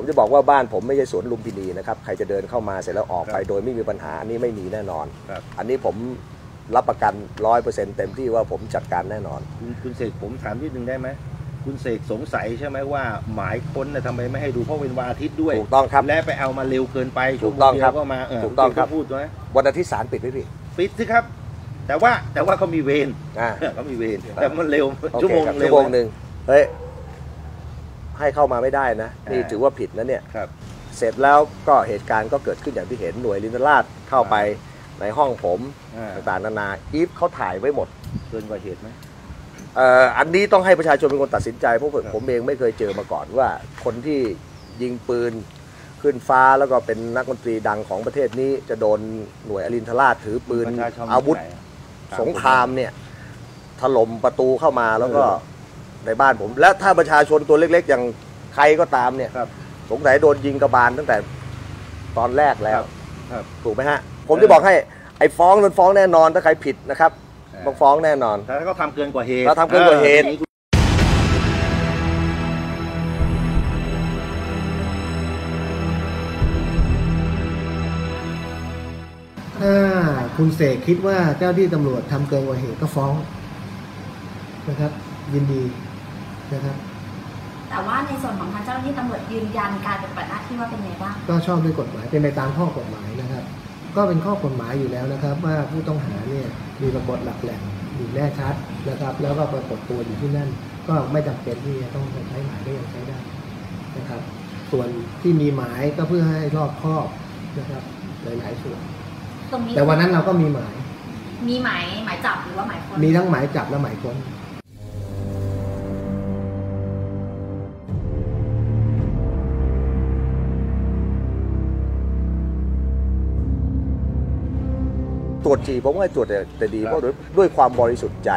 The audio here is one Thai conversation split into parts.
ผมจะบอกว่าบ้านผมไม่ใช่สวนลุมพินีนะครับ ใครจะเดินเข้ามาเสร็จแล้วออกไปโดยไม่มีปัญหาอันนี้ไม่มีแน่นอน ครับอันนี้ผมรับประกันร้อยเปอร์เซ็นต์เต็มที่ว่าผมจัดการแน่นอน คุณคุณเสกผมถามนิดนึงได้ไหมคุณเสกสงสัยใช่ไหมว่าหมายค้นน่ะทำไมไม่ให้ดูเพราะเป็นวันอาทิตย์ด้วย ถูกต้องครับ และไปเอามาเร็วเกินไปถูกต้องครับชั่วโมเดียวก็มาเถูกต้องครับ ณเสพูดนะวันอาทิตย์ศาลปิดไหมพี่ปิดสิครับ แต่ว่าแต่ว่าเขามีเวรอ่า เขามีเวรแต่มันเร็วโอชั่วเคโมงครับเร็ชั่ววโมงหนึ่งเฮ้ย ให้เข้ามาไม่ได้นะ นี่อ่าถือว่าผิดนะเนี่ยครับเสร็จแล้วก็เหตุการณ์ก็เกิดขึ้นอย่างที่เห็นหน่วยลินทราชเข้าไปในห้องผมอ่าต่างๆนานาอีฟเขาถ่ายไว้หมดเกินกว่าเหตุไหมเอ่ออันนี้ต้องให้ประชาชนเป็นคนตัดสินใจเพราะผมครับผมเองไม่เคยเจอมาก่อนว่าคนที่ยิงปืนขึ้นฟ้าแล้วก็เป็นนักดนตรีดังของประเทศนี้จะโดนหน่วยอรินทราชถือปืนประชาชนอาวุธไหนอะสงครามเนี่ยถล่มประตูเข้ามาแล้วก็ ในบ้านผม และถ้าประชาชนตัวเล็ก ๆ อย่างใครก็ตามเนี่ยครับ สงสัยโดนยิงกระบาลตั้งแต่ตอนแรกแล้วครับ ถูกไหมฮะ ผมจะบอกให้ไอ้ฟ้องนั้นฟ้องแน่นอนถ้าใครผิดนะครับเออต้องฟ้องแน่นอน ถ้าเขาทำเกินกว่าเหตุเขาทำเกินกว่าเหตุออถ้าคุณเสกคิดว่าเจ้าที่ตำรวจทำเกินกว่าเหตุก็ฟ้องนะครับ ยินดี นะครับ แต่ว่าในส่วนของทางเจ้าหน้าที่ตำรวจยืนยันการปฏิบัติหน้าที่ว่าเป็นไงบ้างก็ชอบด้วยกฎหมายเป็นไปตามข้อกฎหมายนะครับ ก็เป็นข้อกฎหมายอยู่แล้วนะครับ ว่าผู้ต้องหาเนี่ยมีปรากฏหลักแหล่งอยู่แน่ชัดนะครับ แล้วก็ปรากฏตัวอยู่ที่นั่น ก็ไม่จำเป็นที่จะต้องใช้หมายก็ยังใช้ได้นะครับ ส่วนที่มีหมายก็เพื่อให้รอบครอบนะครับหลายๆส่วนตรงนี้แต่วันนั้นเราก็มีหมาย มีหมายหมายจับหรือว่าหมายค้นมีทั้งหมายจับและหมายค้น ตรวจฉี่ผมว่าตรวจแต่แต่ดีครับเพราะด้วยด้วยความบริสุทธิ์ใจ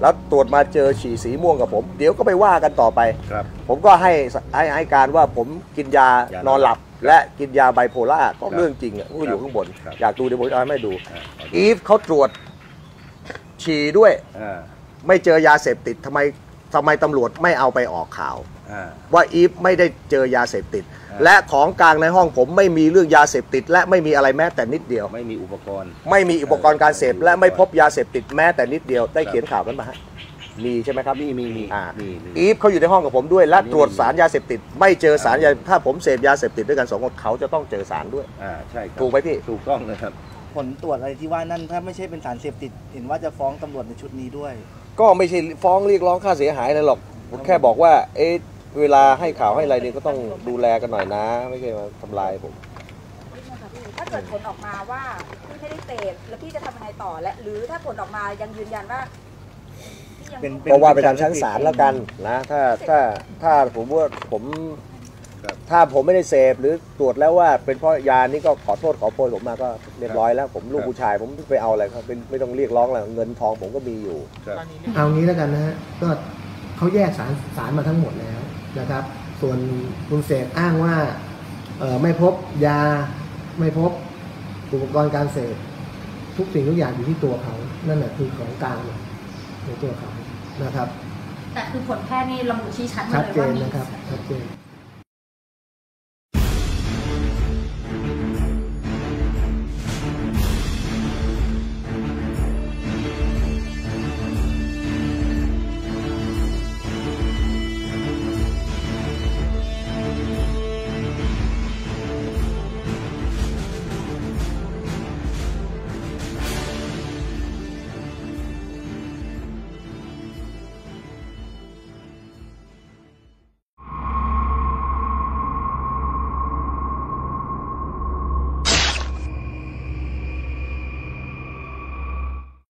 แล้วตรวจมาเจอฉี่สีม่วงกับผม เดี๋ยวก็ไปว่ากันต่อไป ครับ ผมก็ให้ให้ให้การว่าผมกินยายานนอนหลับ และกินยาไบโพล่าก็ครับเรื่องจริงอะก็อยู่ข้างบน ครับ อยากดูเดี๋ยวผมจะเอาให้ดู อ่าขอดูอีฟเขาตรวจฉี่ด้วย อ่า ไม่เจอยาเสพติดทำไม ทำไมตำรวจไม่เอาไปออกข่าวอ่าว่าอีฟไม่ได้เจอยาเสพติดอ่าและของกลางในห้องผมไม่มีเรื่องยาเสพติด และไม่มีอะไรแม้แต่นิดเดียว ไม่มีอุปกรณ์ ไม่มีอุปกรณ์การเสพและไม่พบยาเสพติดแม้แต่นิดเดียวได้เขียนข่าวกันมาฮะมีใช่ไหมครับมีมีมีอ่ามีมีอีฟเขาอยู่ในห้องกับผมด้วย และมีตรวจสารยาเสพติด ไม่เจอสารยาถ้าผมเสพยาเสพติดด้วยกันสองคนเขาจะต้องเจอสารด้วยอ่าใช่ครับถูกไหมพี่ถูกต้องนะครับผลตรวจอะไรที่ว่านั่นถ้าไม่ใช่เป็นสารเสพติด เห็นว่าจะฟ้องตำรวจในชุดนี้ด้วย ก็ไม่ใช่ฟ้องเรียกร้องค่าเสียหายอะไรหรอกผมแค่บอกว่า เอ๊ะเวลาให้ข่าวให้อะไรเนี่ยก็ต้องดูแลกันหน่อยนะ ไม่ใช่มาทำลายผม ถ้าเกิดผลออกมาว่าพี่ไม่ได้เสพแล้วพี่จะทำยังไงต่อและ หรือถ้าผลออกมายังยืนยันว่าพี่ยัง เป็น ก็ว่าไปตามชั้นศาลแล้วกันนะ ถ้าถ้าถ้าผมว่าผมครับ ถ้าผมไม่ได้เสพหรือตรวจแล้วว่าเป็นเพราะยานี้ก็ขอโทษขอโพยผมมาก็เรียบร้อยแล้ว ผมลูกผู้ชายผมไปเอาอะไรครับเป็นไม่ต้องเรียกร้องอะไรเงินทองผมก็มีอยู่ครับเอางี้แล้วกันนะฮะก็เขาแยกสารสารมาทั้งหมดแล้วนะครับ ส่วนคุณเสกอ้างว่าเอ่อไม่พบยาไม่พบอุปกรณ์การเสพทุกสิ่งทุกอย่างอยู่ที่ตัวเขา นั่นแหละคือของกลางในตัวเขานะครับ แต่คือผลแพทย์นี่ระบุชี้ชัดมาชัดเลยเจว่านมีนะครับชัดเจน